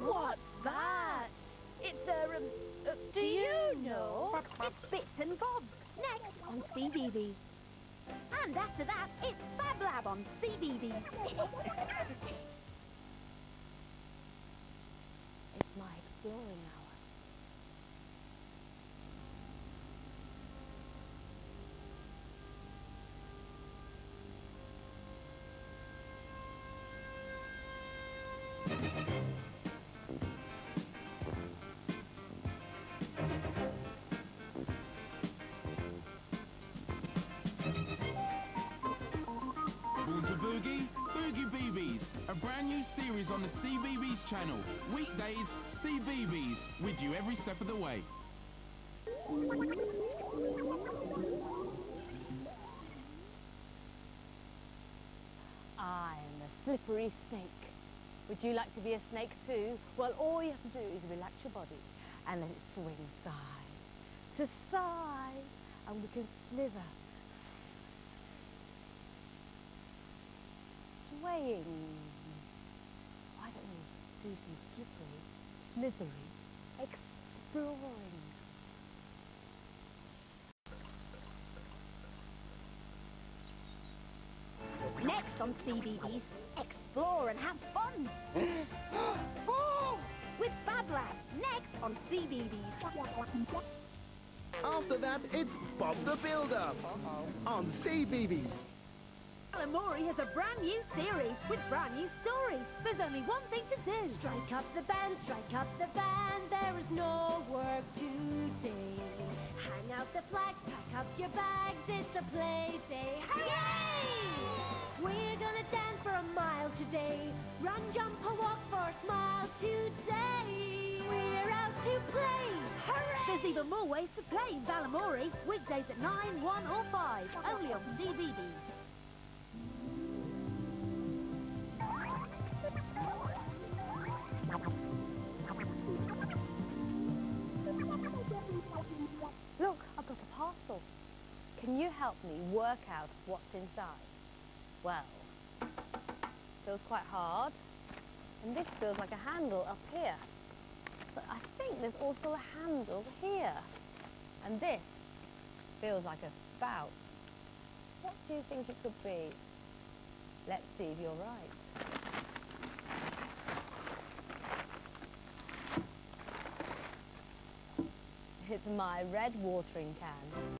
What's that? It's a, um, uh, do you know? It's Bits and Bobs, next on CBeebies. And after that, it's Fab Lab on CBeebies. It's my exploring hour. Boogie? Boogie Beebies, a brand new series on the CBeebies channel. Weekdays, CBeebies, with you every step of the way. I'm a slippery snake. Would you like to be a snake too? Well, all you have to do is relax your body and let it swing side to side, and we can slither. Swaying. Why don't we do some slippery, slithery, exploring? Next on CBeebies, explore and have fun. Oh! With Fab Lab, next on CBeebies. After that, it's Bob the Builder on CBeebies. Balamory has a brand new series with brand new stories. There's only one thing to do. Strike up the band, strike up the band. There is no work today. Hang out the flags, pack up your bags. It's a play day. Hooray! We're gonna dance for a mile today. Run, jump, or walk for a smile today. We're out to play. Hooray! There's even more ways to play in Balamory. Weekdays at 9, 1 or 5. Only on CBeebies. Can you help me work out what's inside? Well, feels quite hard. And this feels like a handle up here. But I think there's also a handle here. And this feels like a spout. What do you think it could be? Let's see if you're right. It's my red watering can.